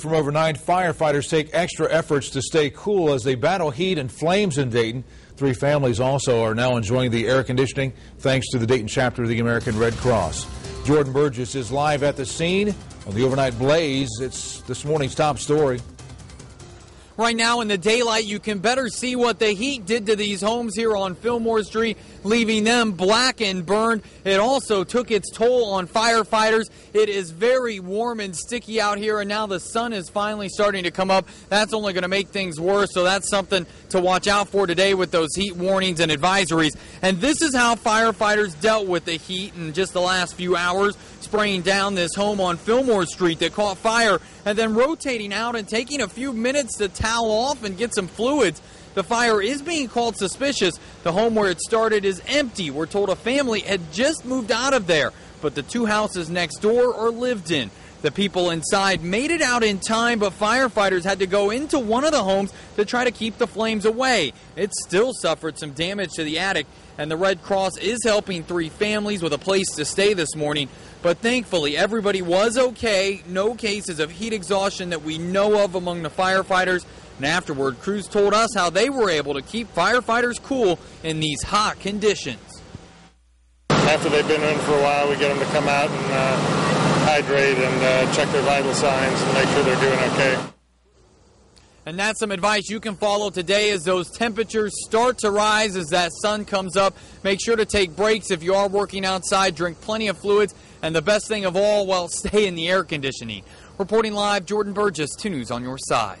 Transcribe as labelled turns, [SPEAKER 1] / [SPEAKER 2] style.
[SPEAKER 1] From overnight, firefighters take extra efforts to stay cool as they battle heat and flames in Dayton. Three families also are now enjoying the air conditioning thanks to the Dayton chapter of the American Red Cross. Jordan Burgess is live at the scene on the overnight blaze. It's this morning's top story.
[SPEAKER 2] Right now in the daylight, you can better see what the heat did to these homes here on Fillmore Street, leaving them black and burned. It also took its toll on firefighters. It is very warm and sticky out here, and now the sun is finally starting to come up. That's only going to make things worse, so that's something to watch out for today with those heat warnings and advisories. And this is how firefighters dealt with the heat in just the last few hours, spraying down this home on Fillmore Street that caught fire, and then rotating out and taking a few minutes to towel off and get some fluids. The fire is being called suspicious. The home where it started is empty. We're told a family had just moved out of there, but the two houses next door are lived in. The people inside made it out in time, but firefighters had to go into one of the homes to try to keep the flames away. It still suffered some damage to the attic, and the Red Cross is helping three families with a place to stay this morning. But thankfully, everybody was okay. No cases of heat exhaustion that we know of among the firefighters. And afterward, crews told us how they were able to keep firefighters cool in these hot conditions.
[SPEAKER 3] After they've been in for a while, we get them to come out and uh, hydrate and uh, check their vital signs and make sure they're doing okay.
[SPEAKER 2] And that's some advice you can follow today as those temperatures start to rise as that sun comes up. Make sure to take breaks if you are working outside, drink plenty of fluids, and the best thing of all, well, stay in the air conditioning. Reporting live, Jordan Burgess, 2 News on your side.